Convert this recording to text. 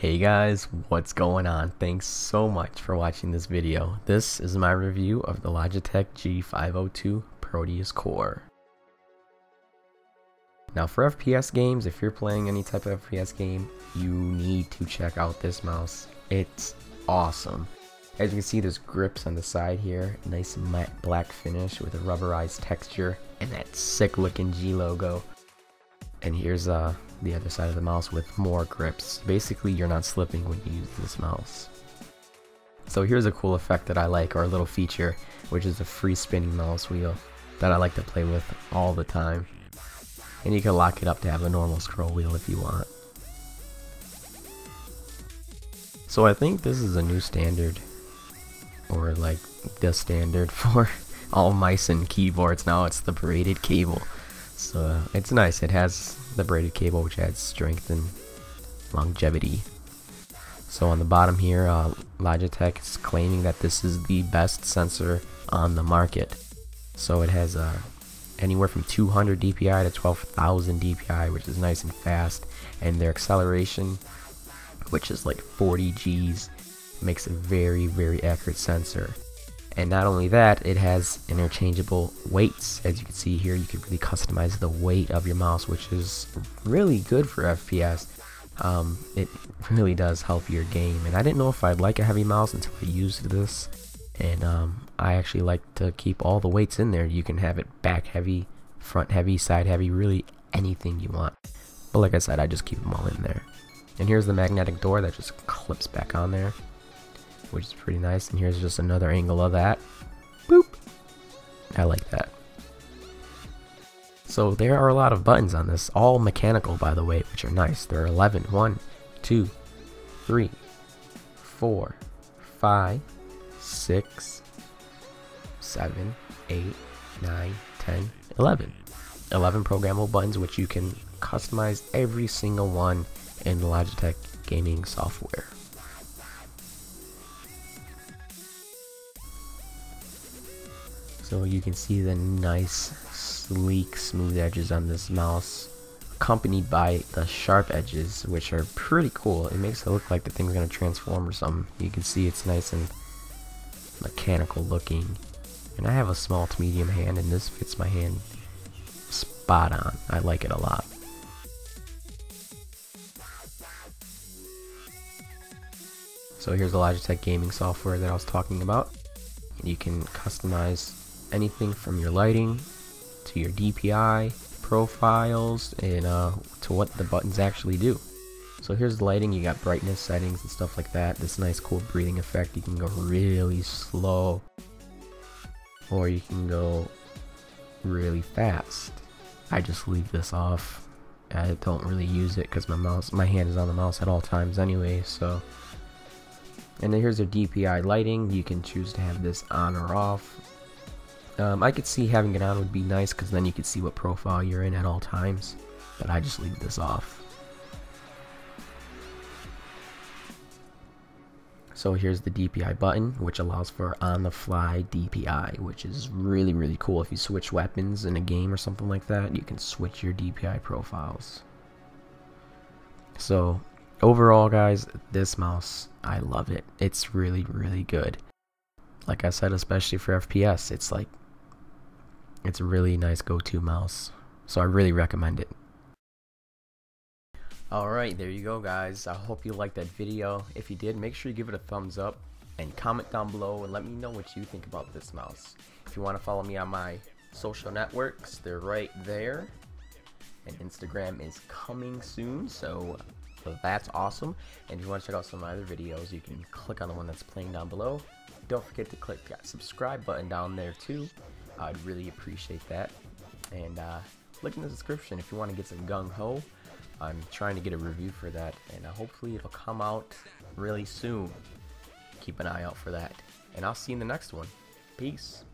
Hey guys, what's going on? Thanks so much for watching this video. This is my review of the Logitech G502 Proteus Core. Now for FPS games, if you're playing any type of FPS game, you need to check out this mouse. It's awesome. As you can see, there's grips on the side here, nice matte black finish with a rubberized texture, and that sick looking G logo. And here's uh, the other side of the mouse with more grips. Basically, you're not slipping when you use this mouse. So here's a cool effect that I like, or a little feature, which is a free spinning mouse wheel that I like to play with all the time. And you can lock it up to have a normal scroll wheel if you want. So I think this is a new standard, or like the standard for all mice and keyboards now. It's the braided cable. So it's nice. It has the braided cable which adds strength and longevity. So on the bottom here, uh, Logitech is claiming that this is the best sensor on the market. So it has uh, anywhere from 200 DPI to 12,000 DPI, which is nice and fast. And their acceleration, which is like 40 Gs, makes a very, very accurate sensor. And not only that, it has interchangeable weights. As you can see here, you can really customize the weight of your mouse, which is really good for FPS. Um, it really does help your game. And I didn't know if I'd like a heavy mouse until I used this. And um, I actually like to keep all the weights in there. You can have it back heavy, front heavy, side heavy, really anything you want. But like I said, I just keep them all in there. And here's the magnetic door that just clips back on there which is pretty nice. And here's just another angle of that. Boop. I like that. So there are a lot of buttons on this, all mechanical by the way, which are nice. There are 11. 1, 2, 3, 4, 5, 6, 7, 8, 9, 10, 11. 11 programmable buttons which you can customize every single one in Logitech gaming software. So you can see the nice, sleek, smooth edges on this mouse, accompanied by the sharp edges, which are pretty cool. It makes it look like the thing's going to transform or something. You can see it's nice and mechanical looking. And I have a small to medium hand, and this fits my hand spot on. I like it a lot. So here's the Logitech gaming software that I was talking about. You can customize anything from your lighting to your DPI profiles and uh, to what the buttons actually do. So here's the lighting, you got brightness settings and stuff like that. This nice cool breathing effect, you can go really slow or you can go really fast. I just leave this off. I don't really use it because my mouse, my hand is on the mouse at all times anyway, so. And then here's your DPI lighting. You can choose to have this on or off. Um, I could see having it on would be nice because then you could see what profile you're in at all times. But I just leave this off. So here's the DPI button, which allows for on-the-fly DPI, which is really, really cool. If you switch weapons in a game or something like that, you can switch your DPI profiles. So overall, guys, this mouse, I love it. It's really, really good. Like I said, especially for FPS, it's like it's a really nice go-to mouse. So I really recommend it. Alright, there you go guys. I hope you liked that video. If you did, make sure you give it a thumbs up and comment down below and let me know what you think about this mouse. If you want to follow me on my social networks, they're right there. And Instagram is coming soon, so that's awesome. And if you want to check out some of my other videos, you can click on the one that's playing down below. Don't forget to click that subscribe button down there too. I'd really appreciate that. And uh, look in the description if you want to get some GungHo. I'm trying to get a review for that, and uh, hopefully it'll come out really soon. Keep an eye out for that. And I'll see you in the next one. Peace.